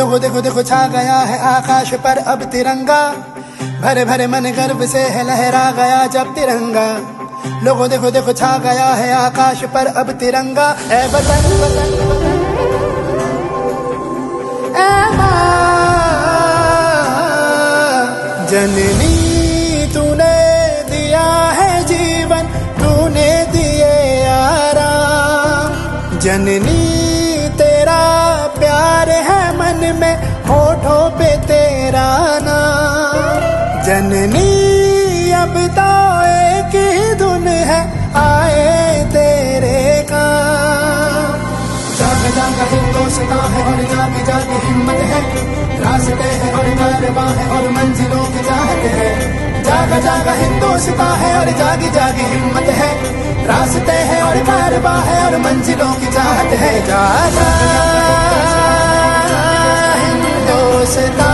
लोगो देखो देखो, छा गया है आकाश पर अब तिरंगा। भरे भरे मन गर्व से है, लहरा गया जब तिरंगा। लोगो देखो देखो, छा गया है आकाश पर अब तिरंगा। वतन वतन जननी तूने दिया है जीवन, तूने दिए आराम। जननी तेरा प्यार जननी, अब तो एक ही धुन है, आए तेरे का जाग जाग हिंदोस्ता है और जाग जाग, हिम्मत है। रास्ते है और कारवा है और मंजिलों की चाहत है। जाग जाग, हिंदोस्ता है और जाग जाग, हिम्मत है। रास्ते है और कारवा है और मंजिलों की चाहत है। जागा, हिंदोस्ता।